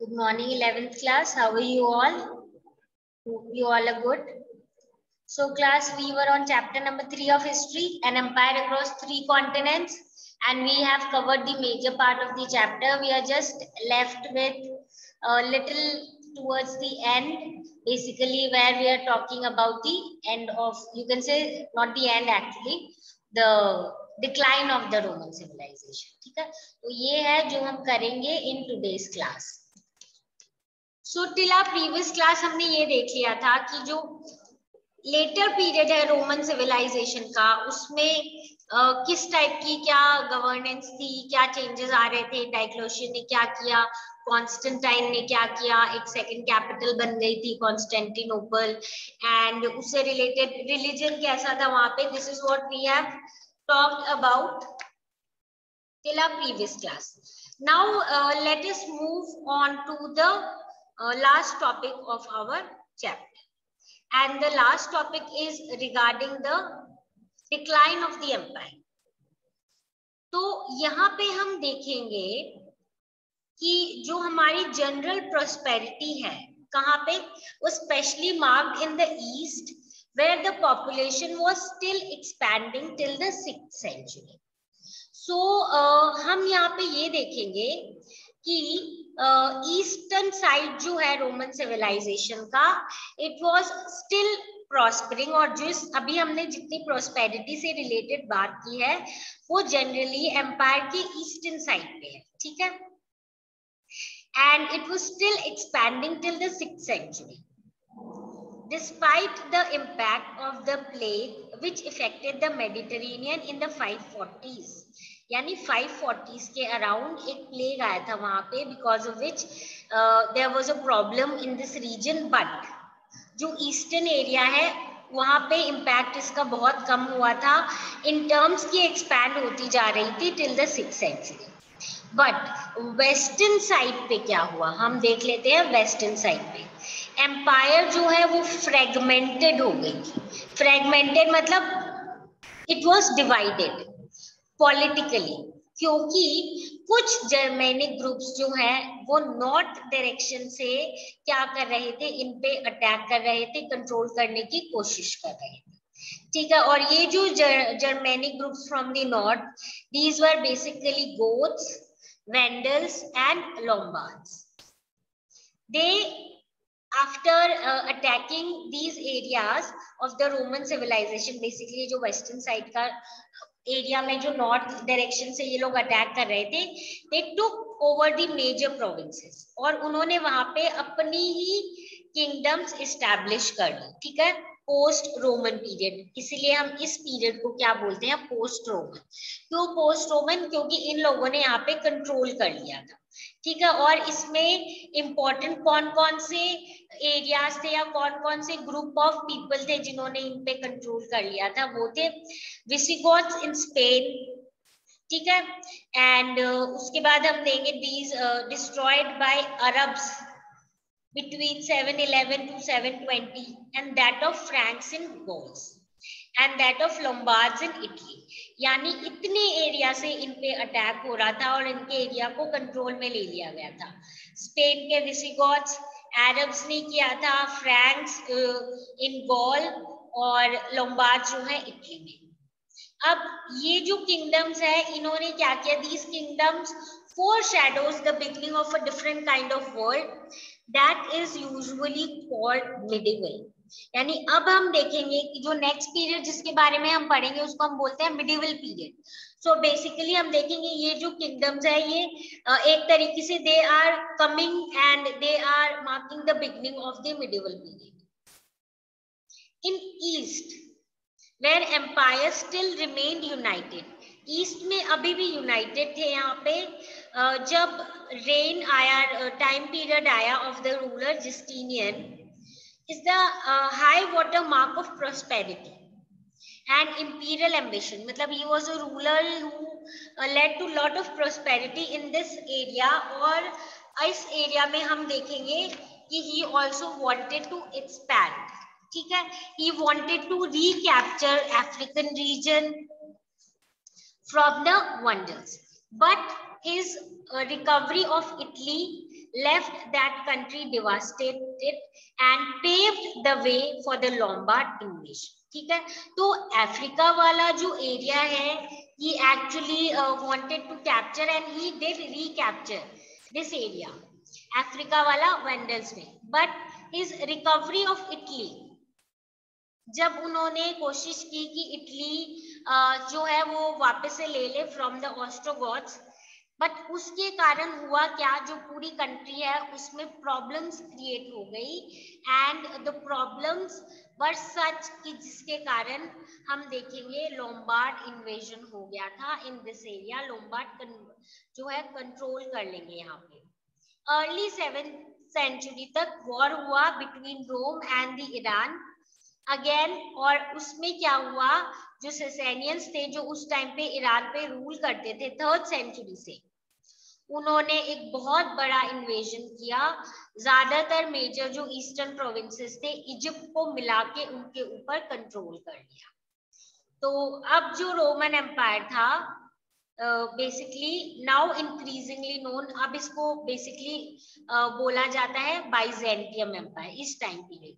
Good morning, 11th class. How are you all? Hope you all are good. So class, we were on chapter number three of history, an empire across three continents. And we have covered the major part of the chapter. We are just left with a little towards the end, basically where we are talking about the end of, you can say not the end actually, the decline of the Roman civilization. ठीक है तो ये है जो हम करेंगे in today's class. Till our previous class हमने ये देख लिया था कि जो लेटर पीरियड है रोमन सिविलाइजेशन का उसमें Uh, किस टाइप की क्या गवर्नेंस थी क्या चेंजेस आ रहे थे? डाइक्लोशियन ने क्या किया? कॉन्स्टेंटाइन ने क्या किया? एक सेकंड कैपिटल बन गई थी कॉन्स्टेंटिनोपल एंड उससे रिलेटेड रिलीजन कैसा था वहाँ पे? This is what we have talked about till our previous class. Now uh, let us move on to the uh, last topic of our chapter. And the last topic is regarding the decline of the empire. तो यहाँ पे हम देखेंगे कि जो हमारी general prosperity है कहाँ पे? स्पेशली मार्ग in the east where the population was still expanding till the six century so हम यहाँ पे ये देखेंगे कि ईस्टर्न uh, साइड जो है रोमन सिविलाइजेशन का इट वाज स्टिल प्रॉस्परिंग और जिस अभी हमने जितनी प्रोस्पेरिटी से रिलेटेड बात की है वो जनरली एम्पायर के ईस्टर्न साइड पे है ठीक है and it was still expanding till the six century despite the impact of the plague which affected the Mediterranean in the 540s. यानी 540s के अराउंड एक प्लेग आया था वहाँ पे because of which there was a problem in this region but जो eastern area है, वहाँ पे इम्पैक्ट इसका बहुत कम हुआ था इन टर्म्स की एक्सपैंड होती जा रही थी till the six century but western side पे क्या हुआ? हम देख लेते हैं वेस्टर्न साइड पे. एम्पायर जो है, वो फ्रेगमेंटेड हो गई थी. फ्रेगमेंटेड मतलब इट वॉज़ डिवाइडेड पॉलिटिकली क्योंकि कुछ जर्मेनिक ग्रुप्स जो हैं वो नॉर्थ डायरेक्शन से क्या कर रहे थे? इन पे अटैक कर रहे थे कंट्रोल करने की कोशिश कर रहे थे। ठीक है और ये जो Germanic groups from the north these were basically Goths Vandals and Lombards they after uh, attacking these areas of the roman civilization basically जो western side का एरिया में जो नॉर्थ डायरेक्शन से ये लोग अटैक कर रहे थे they took over the major provinces और उन्होंने वहाँ पे अपनी ही किंगडम्स इस्टेब्लिश कर ली, ठीक है? पोस्ट रोमन पीरियड इसीलिए हम इस पीरियड को क्या बोलते हैं? पोस्ट रोमन क्यों पोस्ट रोमन क्योंकि इन लोगों ने यहाँ पे कंट्रोल कर लिया था। ठीक है? और इसमें इंपॉर्टेंट कौन कौन से एरियाज़ थे या कौन कौन से ग्रुप ऑफ़ पीपल थे जिन्होंने इन पे कंट्रोल कर लिया था? वो थे विसिगोथ्स इन स्पेन ठीक है? एंड uh, उसके बाद हम देंगे these destroyed by Arabs between 711 to 720 and that of Franks in Gauls, and that of Lombards in Italy. यानी इतने एरिया से इन पे अटैक हो रहा था और इनके एरिया को कंट्रोल में ले लिया गया था। स्पेन के विसिगॉट्स अरब्स ने किया था फ्रैंक्स इन गॉल और लोम्बार्ड जो है इटली में। अब ये जो किंगडम्स है, इन्होंने क्या किया? These kingdoms shadows the beginning of a different kind of world that is usually called medieval यानी अब हम देखेंगे कि जो नेक्स्ट पीरियड जिसके बारे में हम पढ़ेंगे, उसको हम बोलते हैं मिडिवल पीरियड सो बेसिकली हम देखेंगे ये जो किंगडम्स है, ये एक तरीके से they are coming and they are marking the beginning of the medieval period in east where empire still remain united east में अभी भी यूनाइटेड थे यहाँ पे। जब रेन आया टाइम पीरियड आया of the ruler Justinian is the high water mark of prosperity and imperial ambition मतलब he was a ruler who led to lot of prosperity in this area और इस area में हम देखेंगे कि he also wanted to expand ठीक है? He wanted to recapture African region from the Vandals but his uh, recovery of Italy left that country devastated and paved the way for the Lombard invasion. ठीक है तो Africa वाला जो area है he uh, wanted to capture and he did recapture this area Africa वाला Vandals में but his recovery of Italy जब उन्होंने कोशिश की कि इटली uh, जो है वो वापस से ले ले फ्रॉम द ऑस्ट्रोगॉट्स बट उसके कारण हुआ क्या? जो पूरी कंट्री है, उसमें प्रॉब्लम्स क्रिएट हो गई. And the problems were such कि जिसके कारण हम देखेंगे लोम्बार्ड इन्वेजन हो गया था इन दिस एरिया लोम्बार्ड जो है कंट्रोल कर लेंगे यहाँ पे. अर्ली सेवन सेंचुरी तक वॉर हुआ between Rome and the Iran again और उसमें क्या हुआ? जो सेसेनियंस थे जो उस टाइम पे ईरान पे रूल करते थे थर्ड सेंचुरी से उन्होंने एक बहुत बड़ा इन्वेजन किया। ज़्यादातर मेजर जो ईस्टर्न प्रोविंसेस थे इजिप्ट को मिला के उनके ऊपर कंट्रोल कर लिया। तो अब जो रोमन एम्पायर था बेसिकली नाउ इंक्रीजिंगली नोन अब इसको बेसिकली uh, बोला जाता है बाइजेंटियम एम्पायर इस time period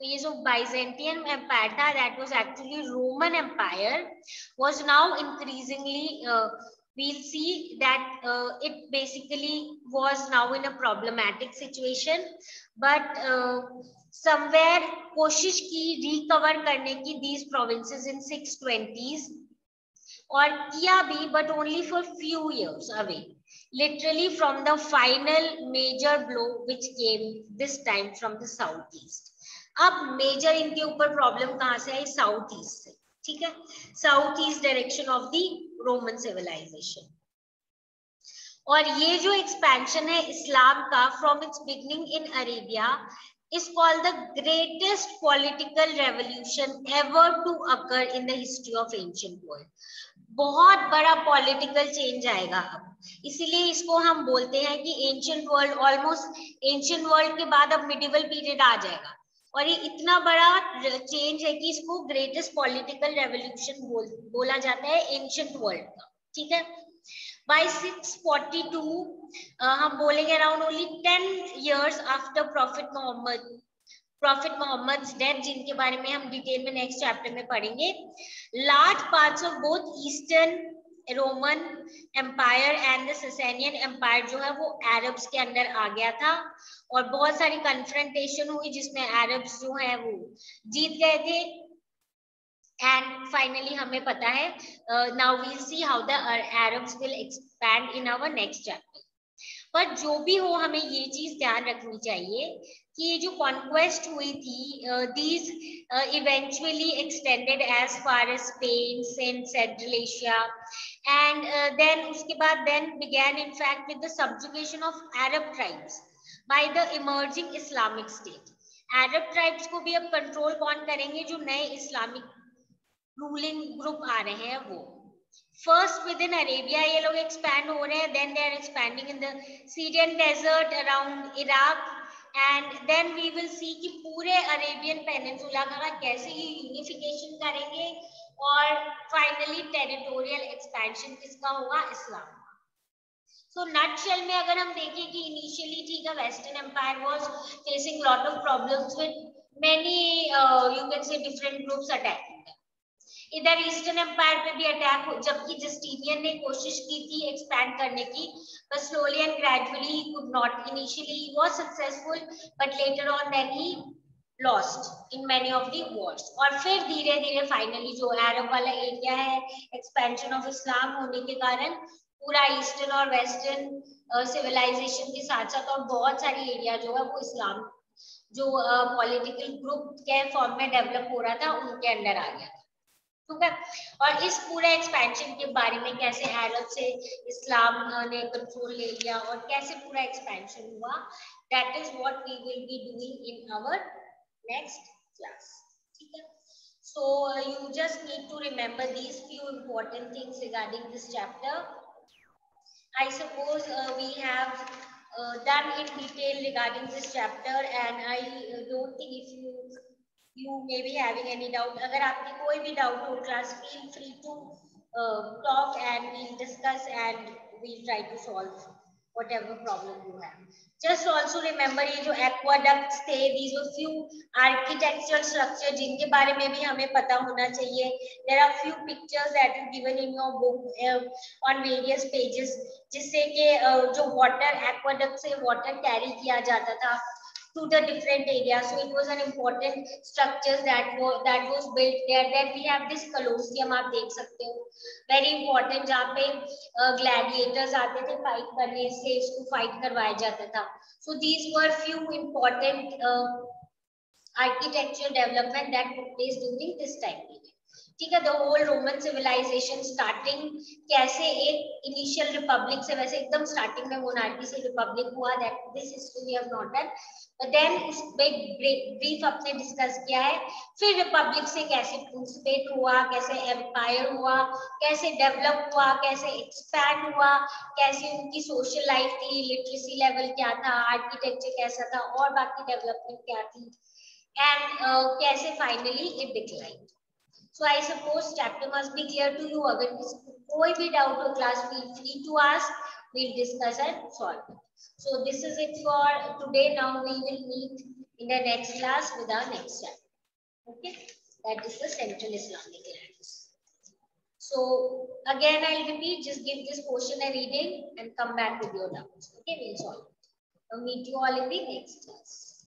phase of Byzantine Empire, that was actually Roman Empire, was now increasingly, uh, we'll see that uh, it basically was now in a problematic situation. But uh, somewhere, koshish ki recover karne ki these provinces in 620s or kiya bhi, but only for few years away literally from the final major blow which came this time from the southeast. अब major इनके ऊपर problem कहाँ से आई south east से, ठीक है? South east direction of the Roman civilization और ये जो एक्सपेंशन है इस्लाम का from its beginning in Arabia is called the greatest political revolution ever to occur in the history of ancient world. बहुत बड़ा पॉलिटिकल चेंज आएगा अब। इसीलिए इसको हम बोलते हैं कि ancient world almost ancient world के बाद अब मिडिवल पीरियड आ जाएगा। और ये इतना बड़ा चेंज है कि इसको ग्रेटेस्ट पॉलिटिकल रेवोल्यूशन बोल, बोला जाता है एंशियंट वर्ल्ड का ठीक है? बाय 642 uh, हम बोलेंगे around only 10 years after prophet Muhammad prophet Muhammad death जिनके बारे में हम डिटेल में नेक्स्ट चैप्टर में पढ़ेंगे। Large parts of both eastern Roman empire and the Sasanian empire जो है वो अरब्स के अंदर आ गया था और बहुत सारी कन्फ्रंटेशन हुई जिसमें अरब्स जो है वो जीत गए थे। एंड फाइनली हमें पता है now we see how the Arabs will expand in our next chapter पर जो भी हो, हमें ये चीज़ ध्यान रखनी चाहिए कि ये जो कॉन्क्वेस्ट हुई थी these eventually extended as far as Spain central Asia and then उसके बाद then began in fact with the subjugation of Arab tribes by the emerging Islamic state Arab tribes को भी अब कंट्रोल कौन करेंगे? जो नए इस्लामिक रूलिंग ग्रुप आ रहे हैं वो। फ़र्स्ट विद इन ये लोग एक्सपैंड हो रहे हैं then they are expanding in the Syrian desert around Iraq and then we will see कि पूरे अरेबियन पेनिनसुला का कैसे ये यूनिफिकेशन करेंगे और फाइनली टेरिटोरियल एक्सपेंशन किसका होगा? इस्लाम सो नटशेल में अगर हम देखें कि इनिशियली ठीक है western empire was facing lot of problems with many you can say different groups attacking इधर ईस्टर्न एम्पायर पे भी अटैक हो जबकि जस्टिनियन ने कोशिश की थी एक्सपैंड करने की but slowly and gradually he could not. Initially he was successful, but later on then he lost in many of the wars. और फिर धीरे धीरे फाइनली जो अरब वाला एरिया है एक्सपेंशन ऑफ़ इस्लाम होने के कारण पूरा ईस्टर्न और वेस्टर्न सिविलाइजेशन के साथ साथ और बहुत सारी एरिया जो है वो इस्लाम जो पॉलिटिकल ग्रुप के फॉर्म में डेवलप हो रहा था उनके अंडर आ गया तो ठीक है और इस पूरे एक्सपेंशन के बारे में कैसे हैरत से इस्लाम ने कंट्रोल ले लिया और कैसे पूरा एक्सपेंशन हुआ? That is what we will be doing in our next class ठीक है? So you just need to remember these few important things regarding this chapter I suppose we have Uh, done in detail regarding this chapter, and I uh, don't think you may be having any doubt agar aapki koi bhi doubt ho class feel free to uh, talk and we'll discuss and we'll try to solve whatever problem you have. Just also remember ये जो aqueducts थे, these were few architectural structure जिनके बारे में भी हमें पता होना चाहिए. There are few pictures that is given in your book uh, on various pages जिससे कि uh, जो water aqueduct से water carry किया जाता था to the different areas. So it was an important structure that was that was built there. Then we have this Colosseum आप देख सकते हो very important जहाँ पे gladiators आते थे fight करने slaves को fight करवाया जाता था. So these were few important uh, architectural development that took place during this time period. ठीक है the whole Roman civilization starting कैसे एक इनिशियल रिपब्लिक से वैसे एकदम स्टार्टिंग में मोनार्की से रिपब्लिक हुआ that this history we have not done then इस ब्रीफ अपने डिस्कस किया है फिर रिपब्लिक से कैसे प्रिंसिपेट हुआ कैसे एम्पायर हुआ कैसे डेवलप हुआ कैसे एक्सपैंड हुआ कैसे उनकी सोशल लाइफ थी लिटरेसी लेवल क्या था आर्किटेक्चर कैसा था और बाकी डेवलपमेंट क्या थी एंड uh, कैसे finally it decline So I suppose chapter must be clear to you अगर कोई भी डाउट हो class feel free to ask we'll discuss and solve So this is it for today. Now we will meet in the next class with our next chapter. Okay, that is the Central Islamic lands. So again, I'll repeat, just give this portion a reading and come back with your doubts. Okay, we'll solve it. I'll meet you all in the next class.